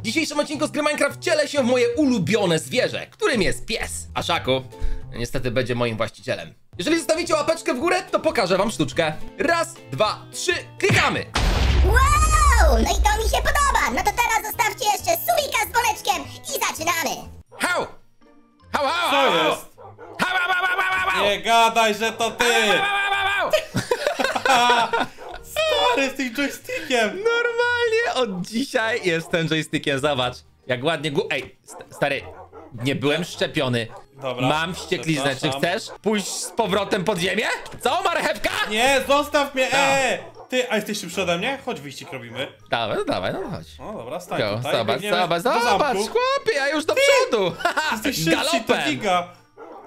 W dzisiejszym odcinku z gry Minecraft wcielę się w moje ulubione zwierzę, którym jest pies. A Szaku niestety będzie moim właścicielem. Jeżeli zostawicie łapeczkę w górę, to pokażę wam sztuczkę. Raz, dwa, trzy, klikamy! Wow! No i to mi się podoba! No to teraz zostawcie jeszcze słoika z boleczkiem i zaczynamy! Hał! Hał, hał, Co hał! jest? Hał, hał, hał, hał, hał, hał! Nie gadaj, że to ty! Hał, hał, hał, hał! Stary, z tym joystickiem! Normalnie od dzisiaj jestem joystickiem, zobacz. Jak ładnie gu... Ej, st stary, nie byłem szczepiony. Dobra, Mam wściekliznę, czy chcesz pójść z powrotem pod ziemię? Co, marchewka? Nie, zostaw mnie! E! Ty, a jesteś szybszy ode mnie? Chodź, wyścig robimy. Dawaj, no dawaj, no chodź. No dobra, stań Jo, tutaj. zobacz, zobacz, zobacz, chłopie, ja już do przodu. Haha, Jesteś szybszy, to Galopem, giga.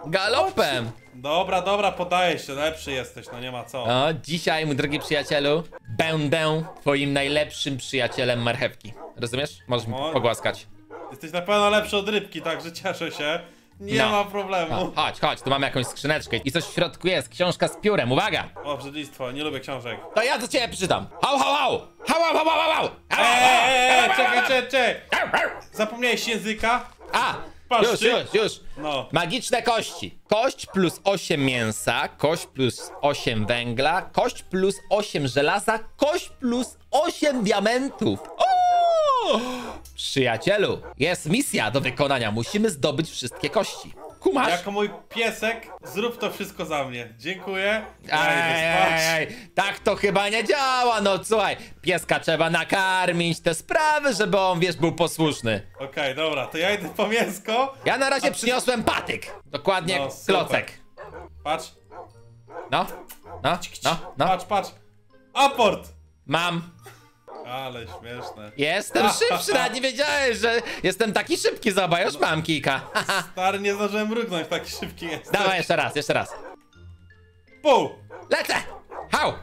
galopem. Dobra, dobra, podaję się, lepszy jesteś, no nie ma co. No, dzisiaj, mój drogi przyjacielu, będę twoim najlepszym przyjacielem marchewki. Rozumiesz? Możesz mi pogłaskać. Jesteś na pewno lepszy od rybki, także cieszę się. Nie No. ma O, problemu. chodź, chodź, tu mamy jakąś skrzyneczkę i coś w środku jest, książka z piórem, uwaga! O, brzydlistwo, nie lubię książek. To ja do ciebie przeczytam. Hał, hał, hał! Hał, hał, hał, hał, hał! Eee, czekaj, czekaj, czekaj! Hał, hał! Zapomniałeś języka? A! Już, ty- już, już! No. Magiczne kości. Kość plus 8 mięsa, kość plus 8 węgla, kość plus 8 żelaza, kość plus 8 diamentów. O! Przyjacielu, jest misja do wykonania. Musimy zdobyć wszystkie kości. Kumasz? Jako mój piesek, zrób to wszystko za mnie. Dziękuję. Ej, tak to chyba nie działa, no słuchaj, pieska trzeba nakarmić, te sprawy, żeby on, wiesz, był posłuszny. Okej, dobra, to ja idę po mięsko. Ja na razie ty- przyniosłem patyk, dokładnie No, klocek. Patrz, No, no, no, no, patrz, patrz. Aport! mam. Ale śmieszne. Jestem szybszy, nawet nie wiedziałeś, że jestem taki szybki, zobacz, już mam. Haha. Stary, nie zdążyłem mrugnąć, taki szybki jest. Dawaj jeszcze raz, jeszcze raz. Pół! Lecę! Hał!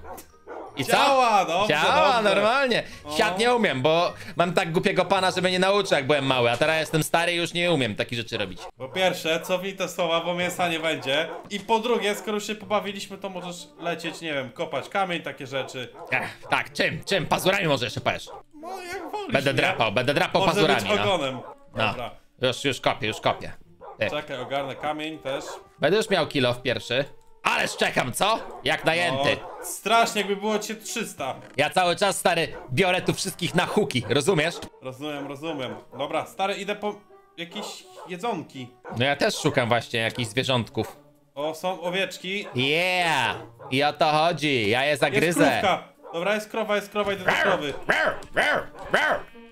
I co? Działa, dobrze, Działa, dobrze. normalnie. Siat nie umiem, bo mam tak głupiego pana, że mnie nie nauczył, jak byłem mały, a teraz jestem stary i już nie umiem takich rzeczy robić. Po pierwsze, cofnij te słowa, bo mięsa nie będzie. I po drugie, skoro już się pobawiliśmy, to możesz lecieć, nie wiem, kopać kamień, takie rzeczy. Ech, tak, czym, czym? Pazurami może jeszcze powiesz. No, jak wolisz, Będę nie? drapał, będę drapał Może pazurami, być no. ogonem. no. Dobra. Już, już kopię, już kopię. Ty. Czekaj, ogarnę kamień też. Będę już miał kilo w pierwszy. Ależ czekam, co? Jak najęty. O, strasznie, jakby było cię 300. Ja cały czas, stary, biorę tu wszystkich na huki, rozumiesz? Rozumiem, rozumiem. Dobra, stary, idę po jakieś jedzonki. No ja też szukam właśnie jakichś zwierzątków. O, są owieczki. Yeah! I o to chodzi, ja je Jest zagryzę. krówka. Dobra, jest krowa, jest krowa, idę do krowy.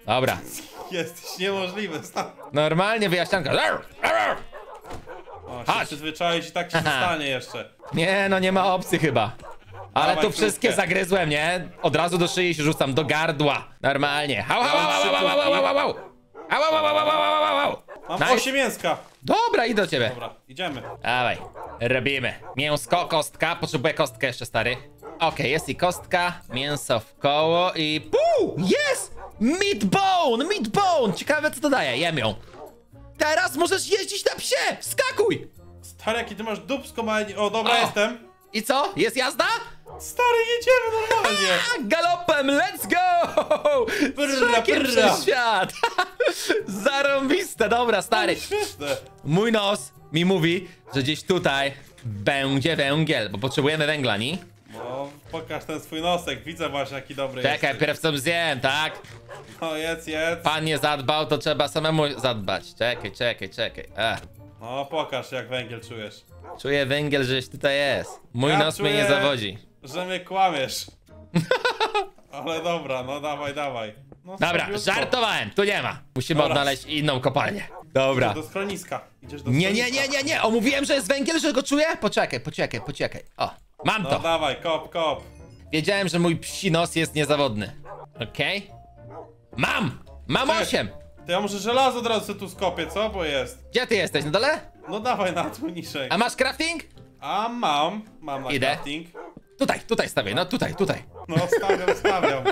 Dobra, Jesteś niemożliwy, stary. normalnie wyjaśnianka. O, się Chodź. przyzwyczaić i tak się stanie jeszcze. Nie, no nie ma opcji chyba. Ale Dawaj tu wszystkie krówkę. zagryzłem, nie? Od razu do szyi się rzucam, do gardła. Normalnie. Hał, hał, hał, hał, hał, hał, hał, hał, hał. Hał, hał, hał, hał, hał, hał, hał. Mam Nice. 8 mięska. Dobra, idę do ciebie. Dobra, idziemy. Dawaj, robimy. Mięsko, kostka, potrzebuję kostkę jeszcze, stary. Okej, jest i kostka, mięso w koło i... Puu! Jest! Meat bone, meat bone! Ciekawe co to daje, jem ją. Teraz możesz jeździć na psie! Skakuj! Stary, jaki ty masz dupsko małe... O, dobra, O. jestem. I co? Jest jazda? Stary, jedziemy normalnie. A, galopem, let's go! Brrra, Szlakiem brrra. przez świat! Zarąbiste, dobra, stary. Śmieszne. Mój nos mi mówi, że gdzieś tutaj będzie węgiel, bo potrzebujemy węgla, nie? No, pokaż ten swój nosek. Widzę właśnie, jaki dobry Czekaj, jest. pierw co zjem, tak? No, jedz, jedz. Pan nie zadbał, to trzeba samemu zadbać. Czekaj, czekaj, czekaj. Ech. No, pokaż, jak węgiel czujesz. Czuję węgiel, że gdzieś tutaj jest. Mój Ja nos mnie nie czuję- zawodzi. Że mnie kłamiesz. Ale dobra, no dawaj, dawaj. No, Dobra, słabiutko. żartowałem, tu nie ma. Musimy Dobra. odnaleźć inną kopalnię. Dobra. Do schroniska. Idziesz do Nie, nie, schroniska. nie, nie, nie. O, mówiłem, że jest węgiel, że go czuję? Poczekaj, poczekaj, poczekaj. O, mam No to. dawaj, kop, kop. Wiedziałem, że mój psi nos jest niezawodny. Okej? Mam! Mam Czekaj. osiem! To ja może żelazo od razu sobie tu skopię, co? Bo jest. Gdzie ty jesteś, na dole? No dawaj na tu niżej. A masz crafting? A mam, mam na Idę. crafting. Tutaj, tutaj stawię, no tutaj, tutaj. No stawiam, stawiam.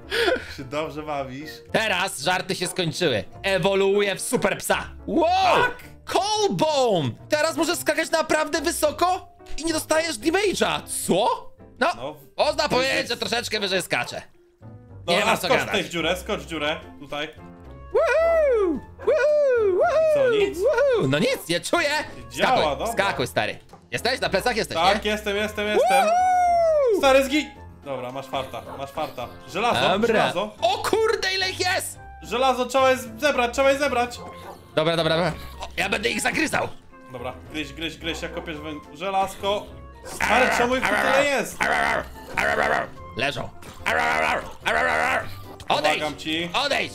Się dobrze bawisz. Teraz żarty się skończyły. Ewoluuje w super psa. Wow! Tak. Colbone! Teraz możesz skakać naprawdę wysoko i nie dostajesz damage'a. Co? No, No. można powiedzieć, że troszeczkę wyżej skacze. No, Nie ma a co skocz gadać. tutaj w dziurę, skocz w dziurę. Tutaj. Woohoo! Woohoo! Woohoo! co, nic? Woohoo! No nic, nie czuję! Działa, Skakuj, dobra. skakuj, stary. Jesteś? Na plecach jesteś, Tak, nie? jestem, jestem, jestem. Woohoo! Stary zgi... Dobra, masz farta, masz farta. Żelazo, Dobra. żelazo. O kurde, ile ich jest! Żelazo trzeba jest zebrać, trzeba je zebrać. Dobra, dobra, dobra. O, ja będę ich zagryzał. Dobra, gryź, gryź, gryź, jak kopiesz wę... żelazko. Stary, czemu ich tyle jest? Leżą. Odejdź! Pomagam ci. Odejdź!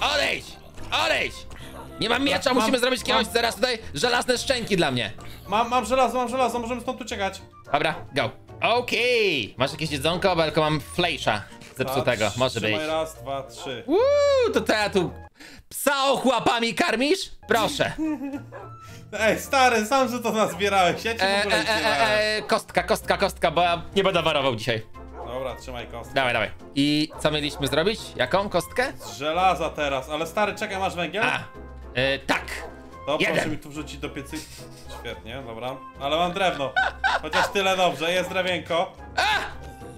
Odejdź! Odejdź! Nie mam miecza, Mam- musimy zrobić jakiegoś mam- teraz tutaj żelazne szczęki dla mnie. Mam, mam żelazo, mam żelazo, możemy stąd uciekać. Dobra, go. Okej. Masz jakieś jedzonko, bo tylko mam flejsza zepsutego. Patrz, Może być. trzymaj raz, dwa, trzy. Uuu, to teraz tu psa ochłapami karmisz? Proszę. Ej, stary, sam że to nazbierałeś, ja cię w E, ogóle e, nic nie e, e, kostka, kostka, kostka, bo ja nie będę warował dzisiaj. Dobra, trzymaj kostkę. Dawaj, dawaj. I co mieliśmy zrobić? Jaką kostkę? Z żelaza teraz, ale stary, czekaj, masz węgiel? A, e, tak. To jeden. proszę mi tu wrzucić do piecy. Świetnie, dobra. Ale mam drewno. Chociaż tyle dobrze, jest drewienko.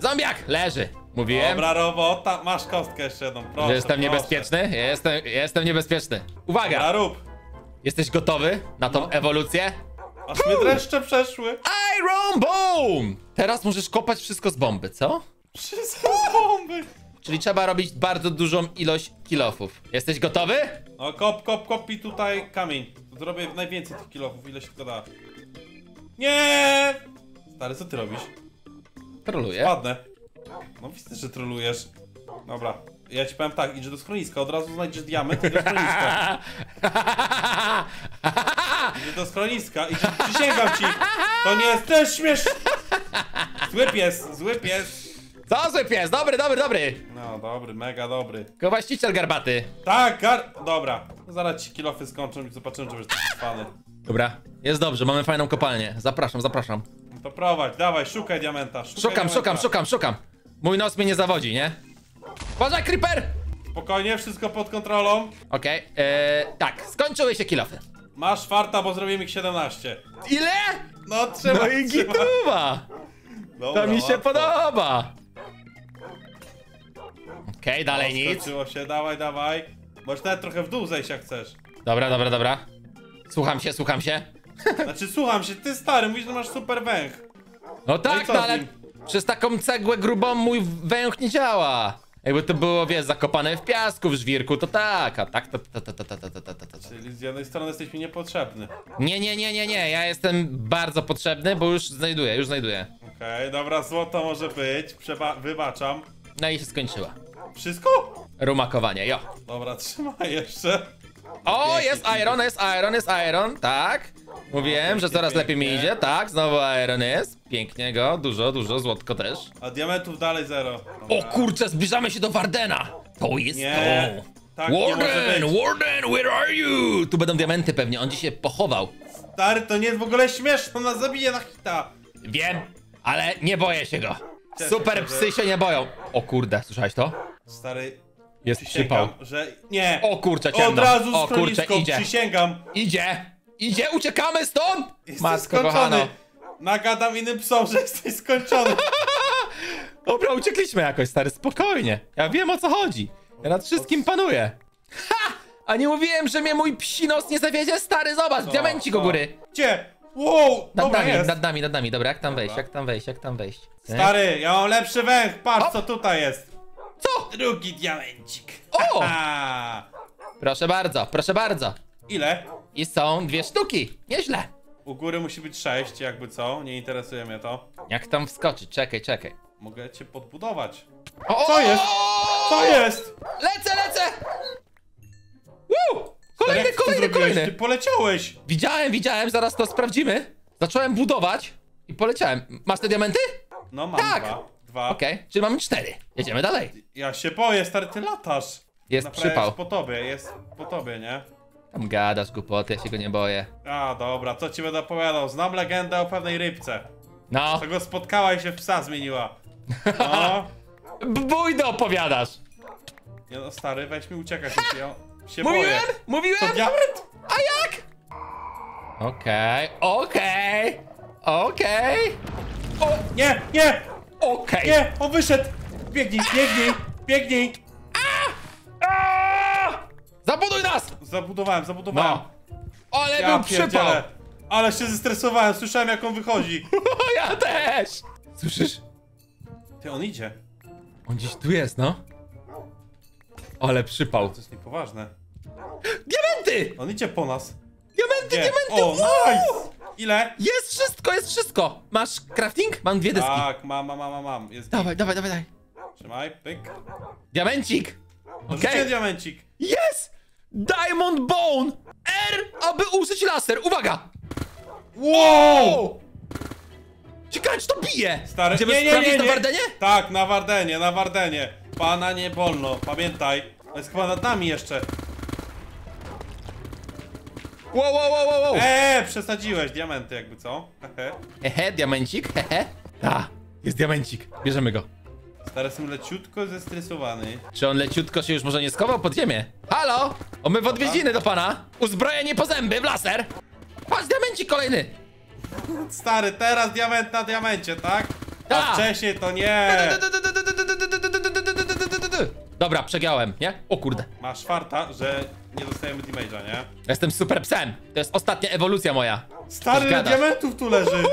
Zombiak leży. Mówiłem, Dobra robota, masz kostkę jeszcze jedną, proszę. że jestem proszę. niebezpieczny. Jestem, jestem niebezpieczny. Uwaga! Dobra, rób. Jesteś gotowy na tą No. ewolucję? Aż mnie dreszcze przeszły. Iron Boom! Teraz możesz kopać wszystko z bomby, co? Wszystko z bomby. Czyli trzeba robić bardzo dużą ilość kilofów. Jesteś gotowy? No kop, kop, kop i tutaj kamień. Zrobię najwięcej tych kilofów, ile się tylko da. Nie! Stary, co ty robisz? Troluję. Padnę. No widzę, że trolujesz. Dobra. Ja ci powiem tak, idź do schroniska, od razu znajdziesz diament i do schroniska. Do schroniska i przysięgam ci, to nie jest też śmieszne. Zły pies, zły pies. Co zły pies? Dobry, dobry, dobry. No dobry, mega dobry. Tylko właściciel garbaty. Tak, gar... Dobra. Zaraz ci kilofy skończą i zobaczymy, czy będziesz cwany. Dobra, jest dobrze, mamy fajną kopalnię. Zapraszam, zapraszam. No To prowadź, dawaj, szukaj diamenta. Szukaj Szukam, diamenta. szukam, szukam, szukam. Mój nos mnie nie zawodzi, nie? Uważaj, creeper! Spokojnie, wszystko pod kontrolą. Okej, eee, tak, skończyły się kilofy. Masz farta, bo zrobimy ich 17. Ile? No trzeba, No i trzeba. Dobra, To mi się łatwo. podoba! Okej, dalej nic. Skończyło się, dawaj, dawaj. Możesz nawet trochę w dół zejść jak chcesz. Dobra, dobra, dobra. Słucham się, słucham się. Znaczy, słucham się, ty stary, mówisz, że masz super węch. No i tak, co no z ale nim? przez taką cegłę grubą mój węch nie działa. Jakby to było, wiesz, zakopane w piasku, w żwirku, to tak, a tak to... to, to, to, to, to, to, to, to. Czyli z jednej strony jesteś mi niepotrzebny. Nie, nie, nie, nie, nie, ja jestem bardzo potrzebny, bo już znajduję, już znajduję. Okej, dobra, złoto może być, Przeba wybaczam. No i się skończyła. Wszystko? Rumakowanie, jo. Dobra, trzymaj jeszcze. O, jest iron, jest iron, jest iron, tak. Mówiłem, że coraz lepiej mi idzie, tak, znowu iron jest. Pięknie go, dużo, dużo, złotko też. A diamentów dalej zero. O kurczę, zbliżamy się do Wardena. To jest Nie, to. tak nie może Warden, być. Warden, where are you? Tu będą diamenty pewnie, on dzisiaj pochował. Stary, to nie jest w ogóle śmieszne, on nas zabije na hita. Wiem, ale nie boję się go. Cieszę Super się, psy że- się nie boją. O kurde, słyszałeś to? Stary, Jest przypał. przysięgam, że... Nie. O kurczę, ciemno. Od razu O z kurczę, kurczę, idzie. przysięgam. Idzie, idzie, uciekamy stąd! Jesteś Matko skończony. kochano. Nagadam innym psom, że jesteś skończony. Dobra, uciekliśmy jakoś, stary, spokojnie. Ja wiem o co chodzi. Ja nad wszystkim panuję. Ha! A nie mówiłem, że mnie mój psinos nie zawiedzie? Stary, zobacz, diamencik u co? góry. Gdzie? Wow, Nad dobra nami, jest. nad nami, nad nami. Dobra, jak tam wejść, Dobra. jak tam wejść, jak tam wejść? Stary, ja mam lepszy węch, patrz co tutaj jest. Co? Drugi diamencik. O! A, Proszę bardzo, proszę bardzo. Ile? I są dwie sztuki. Nieźle. U góry musi być sześć, jakby co, nie interesuje mnie to. Jak tam wskoczyć? Czekaj, czekaj. Mogę cię podbudować. O, Co jest? Co jest? Lecę, lecę! Woo! Kolejny, ty kolejny, kolejny. Ty poleciałeś. Widziałem, widziałem, zaraz to sprawdzimy. Zacząłem budować i poleciałem. Masz te diamenty? No mam Tak. dwa. Dwa. Okej, czyli mamy cztery. Jedziemy dalej. Ja się boję, stary, ty latasz. Jest Naprawdę przypał. Jest po tobie, jest po tobie, nie? Tam gadasz głupoty, ja się go nie boję. A, dobra, co ci będę opowiadał? Znam legendę o pewnej rybce. No, Co go spotkała i się w psa zmieniła. No. bójdę opowiadasz. Nie no, stary, weź mi uciekać, już ja się Mówiłem? boję. Mówiłem? Diament? A jak? Okej, okej, okej, Nie, nie, okej. nie, on wyszedł. Biegnij, biegnij, biegnij. Zabudowałem, zabudowałem. No. Ale Ja był przypał! Ale się zestresowałem, słyszałem jak on wychodzi. ja też! Słyszysz? Ty, on idzie. On gdzieś tu jest, no. Ale przypał. To jest niepoważne. Diamenty! On idzie po nas. Diamenty, Gdzie? diamenty! O, Wow! nice! Ile? Jest wszystko, jest wszystko! Masz crafting? Mam dwie deski. Tak, mam, mam, mam, mam. Jest Dawaj, dawaj, dawaj, dawaj. Trzymaj, pyk. Diamencik! No Okej. okay. diamencik. Jest! Diamond Bone! R, aby użyć laser. Uwaga! Wow! Ciekawe, czy to bije! Stary, nie, nie, sprawdzić nie, na nie. Wardenie? Tak, na Wardenie, na Wardenie. Pana nie wolno, pamiętaj. Jest chyba nad nami jeszcze. Wow, wow, wow, wow, wow. Eee, przesadziłeś, diamenty jakby co? Hehe. Diamencik, hehe. Ta, jest diamencik. Bierzemy go. Stary, jestem leciutko zestresowany. Czy on leciutko się już może nie schował pod ziemię? Halo? O, my w odwiedziny do pana. Uzbrojenie po zęby w laser. Patrz, diamencik kolejny. Stary, teraz diament na diamencie, tak? A Tak. wcześniej to nie. Dobra, przegiałem, nie? O kurde. Masz farta, że nie dostajemy damage'a, nie? Jestem super psem. To jest ostatnia ewolucja moja. Stary, diamentów tu leży.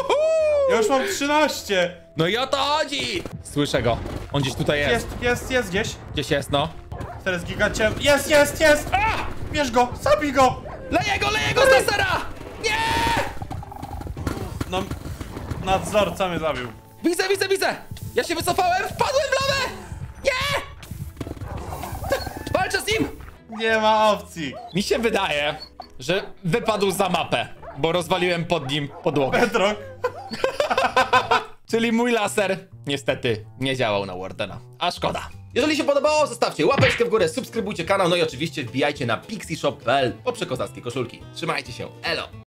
Ja już mam 13. No i o to chodzi! Słyszę go. On gdzieś tutaj jest. Jest, jest, jest gdzieś. Gdzieś jest, no. Teraz gigaciem. Jest, jest, jest! A! Bierz go, zabij go! Leję go, leję go z lasera! Nie! No, nadzorca mnie zabił. Widzę, widzę, widzę! Ja się wycofałem, wpadłem w lawę! Nie! Walczę z nim! Nie ma opcji. Mi się wydaje, że wypadł za mapę, bo rozwaliłem pod nim podłogę. Bedrock. Czyli mój laser niestety nie działał na Wardena. A szkoda. Jeżeli się podobało, zostawcie łapeczkę w górę, subskrybujcie kanał, no i oczywiście wbijajcie na pixieshop.pl po przekozackie koszulki. Trzymajcie się, elo!